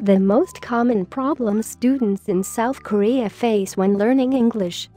The most common problems students in South Korea face when learning English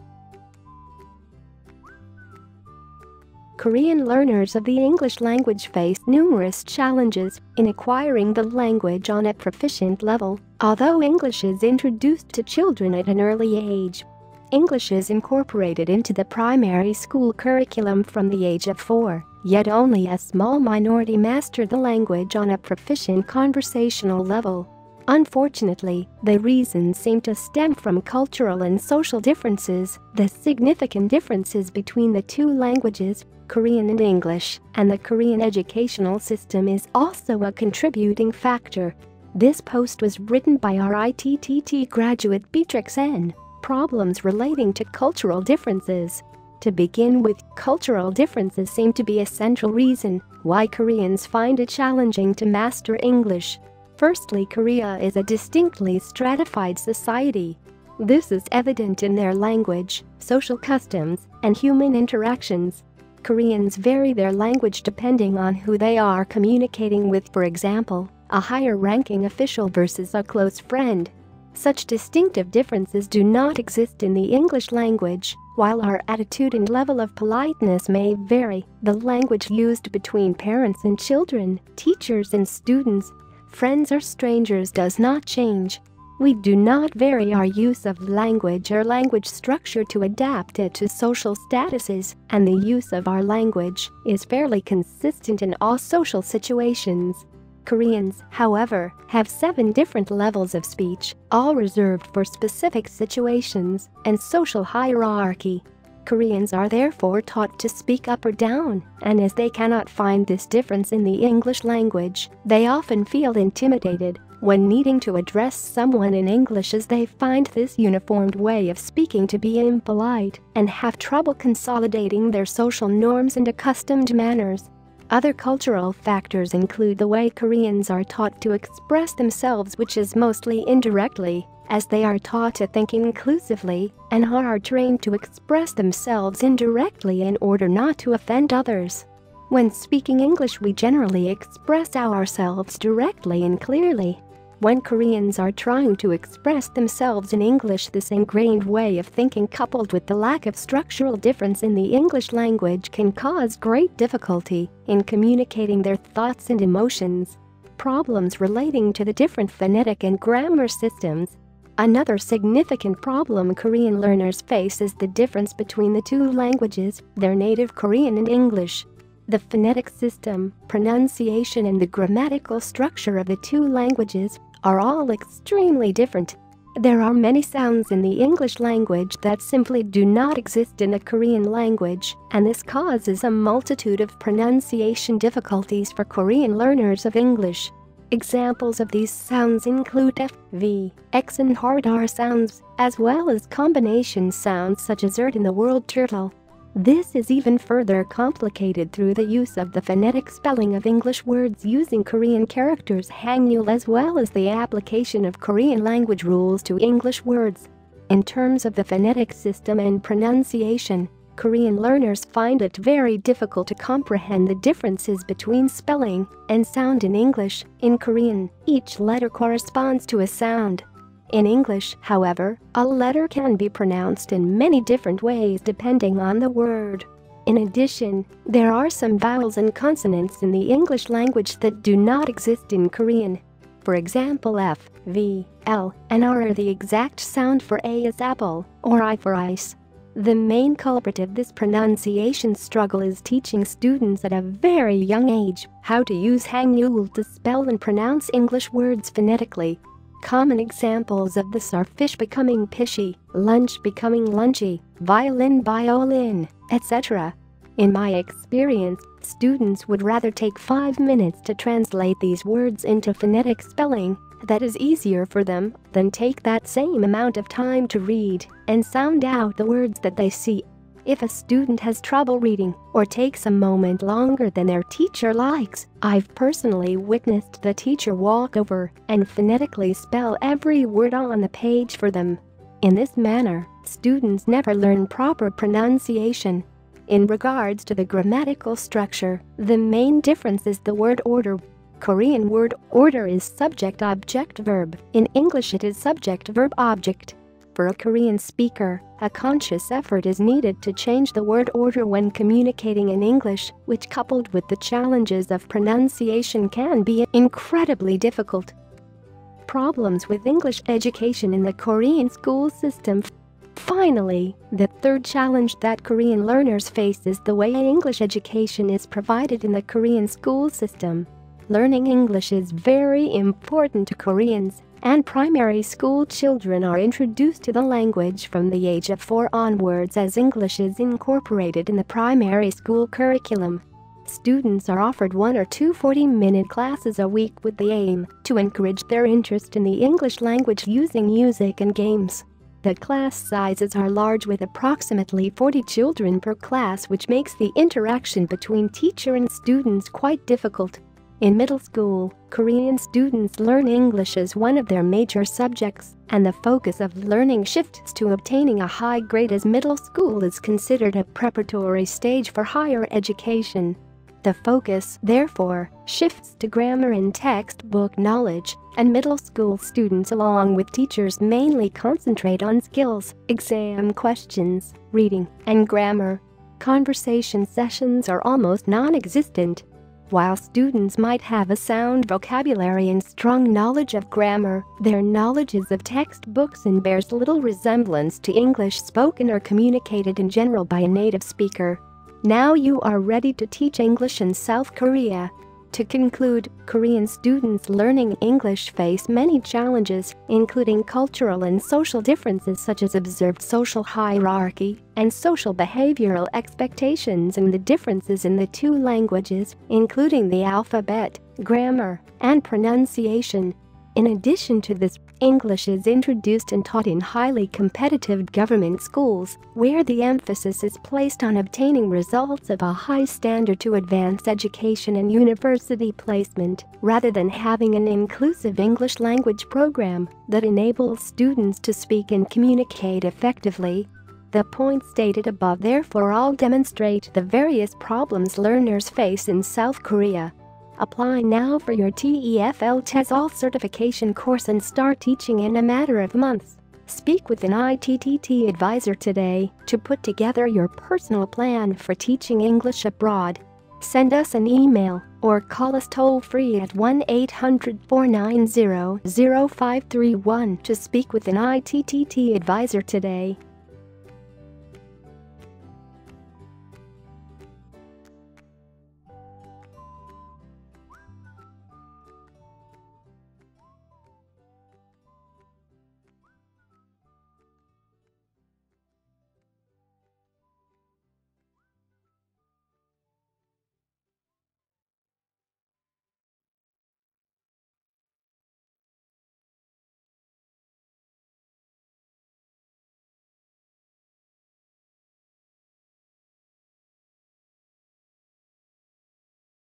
Korean learners of the English language face numerous challenges in acquiring the language on a proficient level, although English is introduced to children at an early age. English is incorporated into the primary school curriculum from the age of four, yet only a small minority master the language on a proficient conversational level. Unfortunately, the reasons seem to stem from cultural and social differences, the significant differences between the two languages, Korean and English, and the Korean educational system is also a contributing factor. This post was written by RITTT graduate Beatrix N. Problems relating to cultural differences. To begin with, cultural differences seem to be a central reason why Koreans find it challenging to master English. Firstly, Korea is a distinctly stratified society. This is evident in their language, social customs, and human interactions. Koreans vary their language depending on who they are communicating with for example, a higher-ranking official versus a close friend. Such distinctive differences do not exist in the English language, while our attitude and level of politeness may vary, the language used between parents and children, teachers and students, friends or strangers does not change. We do not vary our use of language or language structure to adapt it to social statuses, and the use of our language is fairly consistent in all social situations. Koreans, however, have seven different levels of speech, all reserved for specific situations and social hierarchy. Koreans are therefore taught to speak up or down, and as they cannot find this difference in the English language, they often feel intimidated when needing to address someone in English as they find this uniformed way of speaking to be impolite and have trouble consolidating their social norms and accustomed manners. Other cultural factors include the way Koreans are taught to express themselves which is mostly indirectly, as they are taught to think inclusively and are trained to express themselves indirectly in order not to offend others. When speaking English we generally express ourselves directly and clearly, when Koreans are trying to express themselves in English this ingrained way of thinking coupled with the lack of structural difference in the English language can cause great difficulty in communicating their thoughts and emotions. Problems relating to the different phonetic and grammar systems Another significant problem Korean learners face is the difference between the two languages, their native Korean and English. The phonetic system, pronunciation and the grammatical structure of the two languages are all extremely different. There are many sounds in the English language that simply do not exist in the Korean language, and this causes a multitude of pronunciation difficulties for Korean learners of English. Examples of these sounds include F, V, X and hard R sounds, as well as combination sounds such as ERT in the word turtle. This is even further complicated through the use of the phonetic spelling of English words using Korean characters Hangul as well as the application of Korean language rules to English words. In terms of the phonetic system and pronunciation, Korean learners find it very difficult to comprehend the differences between spelling and sound in English. In Korean, each letter corresponds to a sound, in English, however, a letter can be pronounced in many different ways depending on the word. In addition, there are some vowels and consonants in the English language that do not exist in Korean. For example F, V, L, and R are the exact sound for A as apple, or I for ice. The main culprit of this pronunciation struggle is teaching students at a very young age how to use Hangul to spell and pronounce English words phonetically. Common examples of this are fish becoming pishy, lunch becoming lunchy, violin violin, etc. In my experience, students would rather take 5 minutes to translate these words into phonetic spelling that is easier for them than take that same amount of time to read and sound out the words that they see if a student has trouble reading or takes a moment longer than their teacher likes, I've personally witnessed the teacher walk over and phonetically spell every word on the page for them. In this manner, students never learn proper pronunciation. In regards to the grammatical structure, the main difference is the word order. Korean word order is subject-object-verb. In English it is subject-verb-object. For a Korean speaker, a conscious effort is needed to change the word order when communicating in English, which coupled with the challenges of pronunciation can be incredibly difficult. Problems with English education in the Korean school system Finally, the third challenge that Korean learners face is the way English education is provided in the Korean school system. Learning English is very important to Koreans, and primary school children are introduced to the language from the age of 4 onwards as English is incorporated in the primary school curriculum. Students are offered one or two 40-minute classes a week with the aim to encourage their interest in the English language using music and games. The class sizes are large with approximately 40 children per class which makes the interaction between teacher and students quite difficult. In middle school, Korean students learn English as one of their major subjects, and the focus of learning shifts to obtaining a high grade as middle school is considered a preparatory stage for higher education. The focus, therefore, shifts to grammar and textbook knowledge, and middle school students along with teachers mainly concentrate on skills, exam questions, reading, and grammar. Conversation sessions are almost non-existent, while students might have a sound vocabulary and strong knowledge of grammar, their knowledge is of textbooks and bears little resemblance to English spoken or communicated in general by a native speaker. Now you are ready to teach English in South Korea. To conclude, Korean students learning English face many challenges, including cultural and social differences such as observed social hierarchy and social behavioral expectations and the differences in the two languages, including the alphabet, grammar, and pronunciation. In addition to this, English is introduced and taught in highly competitive government schools, where the emphasis is placed on obtaining results of a high standard to advance education and university placement, rather than having an inclusive English language program that enables students to speak and communicate effectively. The points stated above therefore all demonstrate the various problems learners face in South Korea. Apply now for your TEFL TESOL certification course and start teaching in a matter of months. Speak with an ITTT advisor today to put together your personal plan for teaching English abroad. Send us an email or call us toll free at 1 800 490 0531 to speak with an ITTT advisor today.